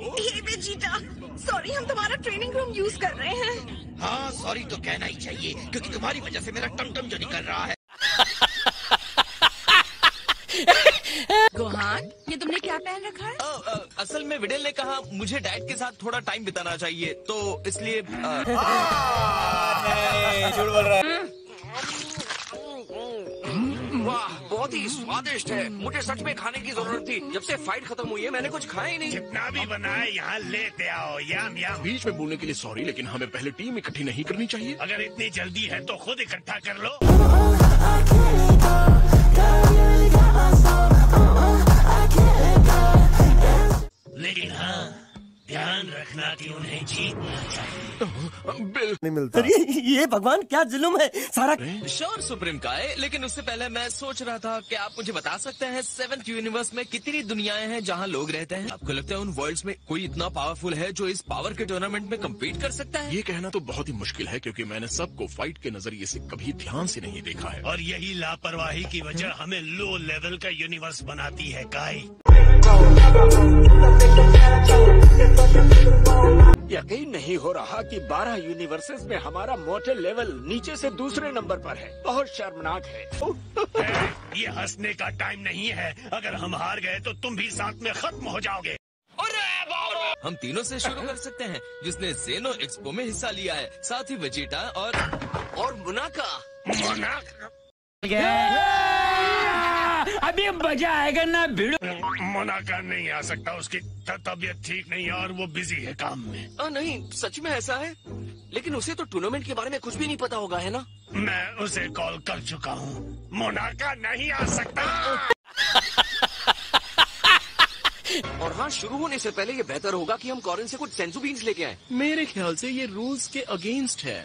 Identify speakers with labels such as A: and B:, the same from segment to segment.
A: हे बेजीटा sorry हम तुम्हारा training room use कर रहे हैं।
B: हाँ सॉरी तो कहना ही चाहिए क्योंकि तुम्हारी वजह से मेरा टमटम जो निकल रहा है।
A: गोहान ये तुमने क्या पहन रखा है?
C: अ, अ, असल में विडेल ने कहा मुझे डैड के साथ थोड़ा टाइम बिताना चाहिए तो इसलिए अ,
D: वाह बहुत ही स्वादिष्ट है। मुझे सच में खाने की ज़रूरत थी। जब से फाइट खत्म हुई है मैंने कुछ खाया ही नहीं।
B: जितना भी बनाए यहाँ लेते आओ। याम याम
E: बीच में बोलने के लिए सॉरी लेकिन हमें पहले टीम इकट्ठी नहीं करनी चाहिए।
B: अगर इतनी जल्दी है तो खुद इकट्ठा कर लो। रखना कि उन्हें जीतना चाहिए
E: बिल
F: नहीं मिलता। अरे ये भगवान क्या जुल्म है? सारा
C: श्योर सुप्रीम का है लेकिन उससे पहले मैं सोच रहा था कि आप मुझे बता सकते हैं सेवंथ यूनिवर्स में कितनी दुनियाएँ हैं जहाँ लोग रहते हैं? आपको लगता है उन वर्ल्ड्स में कोई इतना पावरफुल है जो इस पावर के टूर्नामेंट में कम्पीट कर सकता है?
E: ये कहना तो बहुत ही मुश्किल है क्योंकि मैंने सबको फाइट के नज़रिए से कभी ध्यान से नहीं देखा है।
B: और यही लापरवाही की वजह हमें लो लेवल का यूनिवर्स बनाती है काई।
D: यकीन नहीं हो रहा कि 12 यूनिवर्सेस में हमारा मोटर लेवल नीचे से दूसरे नंबर पर है। बहुत शर्मनाक है।
B: ये हंसने का टाइम नहीं है। अगर हम हार गए तो तुम भी साथ में खत्म हो जाओगे।
C: हम तीनों से शुरू कर सकते हैं जिसने जेनो एक्सपो में हिस्सा लिया है। साथ ही वजीटा और
D: और मुनाका
B: मोना
G: अभी मज़ा आएगा ना भिड़ो
B: मना कर नहीं आ सकता उसकी तबियत तबीयत ठीक नहीं है और वो बिज़ी है काम में।
D: आ, नहीं सच में ऐसा है? लेकिन उसे तो टूर्नामेंट के बारे में कुछ भी नहीं पता होगा है ना?
B: मैं उसे कॉल कर चुका हूँ। मोनाका नहीं आ सकता!
D: और हाँ शुरू होने से पहले ये बेहतर होगा कि हम कॉरेन से कुछ सेंसू बीन्स लेके आए।
E: मेरे ख्याल से ये रूल्स के अगेंस्ट है।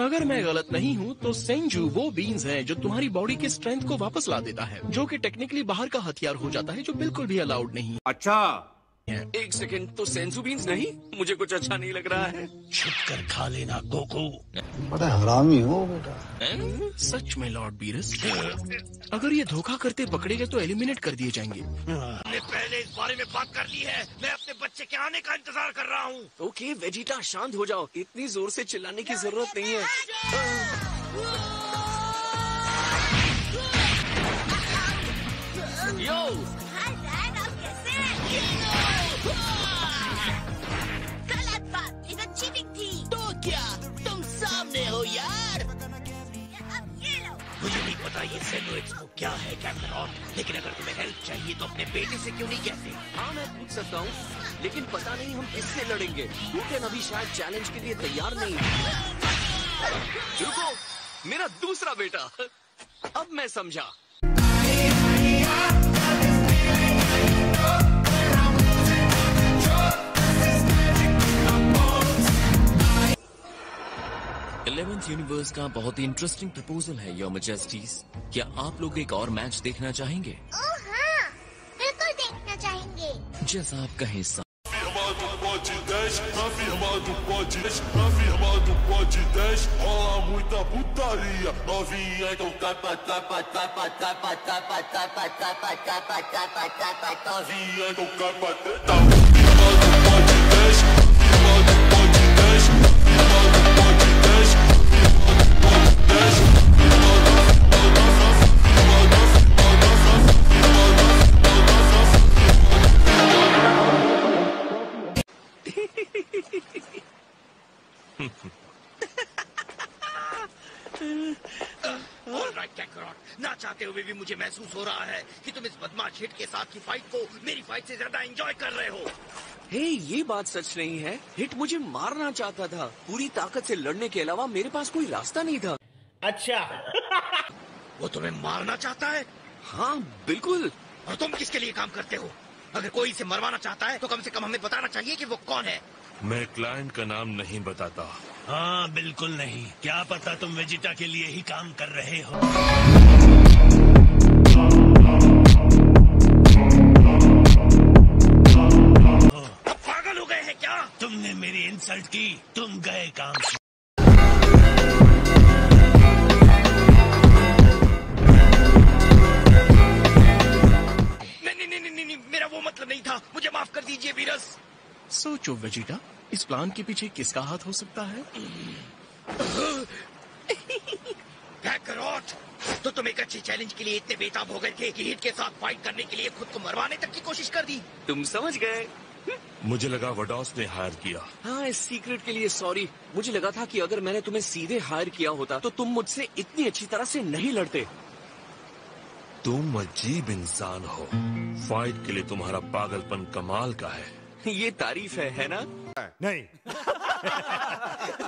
E: अगर मैं गलत नहीं हूँ तो सेंजू वो बीन्स है जो तुम्हारी बॉडी के स्ट्रेंथ को वापस ला देता है जो कि टेक्निकली बाहर का हथियार हो जाता है जो बिल्कुल भी अलाउड नहीं
D: एक सेकंड तो सेंसू बीन्स नहीं? मुझे कुछ अच्छा नहीं लग रहा है।
B: छुप कर खा लेना गोकू।
C: हैं?
E: सच में लॉर्ड बीरस अगर ये धोखा करते पकड़े गए तो एलिमिनेट कर दिए जाएँगे।
B: हमने पहले इस बारे में बात कर ली है। मैं अपने बच्चे के आने का इंतज़ार कर रहा हूँ।
D: ओके वेजिटा शांत हो जाओ। इतनी ज़ोर से चिल्लाने की ज़रूरत नहीं है। यो
B: पता ये सेनो एक्सपो क्या है कैप्टन और लेकिन अगर तुम्हें हेल्प चाहिए तो अपने बेटे से क्यों नहीं कहते?
D: हाँ मैं पूछ सकता हूँ, लेकिन पता नहीं हम किससे लड़ेंगे। टूटन अभी शायद चैलेंज के लिए तैयार नहीं है। रुको, मेरा दूसरा बेटा। अब मैं समझा।
C: इलेवेंथ यूनिवर्स का बहुत ही इंटरेस्टिंग प्रपोजल है योर मेजेस्टीज क्या आप लोग एक और मैच देखना चाहेंगे
A: ओह हाँ बिल्कुल देखना चाहेंगे
C: जैसा आपका हिस्सा
H: pode 10, Rafi
B: कैकरॉट ना चाहते हुए भी मुझे महसूस हो रहा है कि तुम इस बदमाश हिट के साथ की फाइट को मेरी फाइट से ज़्यादा एंजॉय कर रहे हो।
D: हे ये बात सच नहीं है। हिट मुझे मारना चाहता था। पूरी ताकत से लड़ने के अलावा मेरे पास कोई रास्ता नहीं था। अच्छा।
B: वो तुम्हें मारना चाहता है?
D: हाँ बिल्कुल।
B: और तुम किसके लिए काम करते हो? अगर कोई इसे मरवाना चाहता है तो कम से कम हमें बताना चाहिए कि वो कौन है।
H: मैं क्लाइंट का नाम नहीं बताता।
B: हाँ बिल्कुल नहीं। क्या पता तुम वेजिटा के लिए ही काम कर रहे हो। पागल हो गए हैं क्या? तुमने मेरी इंसल्ट की। तुम गए काम से।
E: सोचो वेजिटा इस प्लान के पीछे किसका हाथ हो सकता है?
I: तो तुम एक अच्छी चैलेंज के लिए इतने बेताब हो गए थे कि हिट के साथ फाइट करने के लिए खुद को मरवाने तक की कोशिश कर दी।
D: तुम समझ गए।
J: मुझे लगा वडॉस ने हायर किया।
D: हाँ इस सीक्रेट के लिए सॉरी मुझे लगा था कि अगर मैंने तुम्हें सीधे हायर किया होता तो तुम मुझसे इतनी अच्छी तरह से नहीं लड़ते।
J: तुम अजीब इंसान हो। फाइट के लिए तुम्हारा पागलपन कमाल का है।
D: ये तारीफ़ है है ना?
K: नहीं।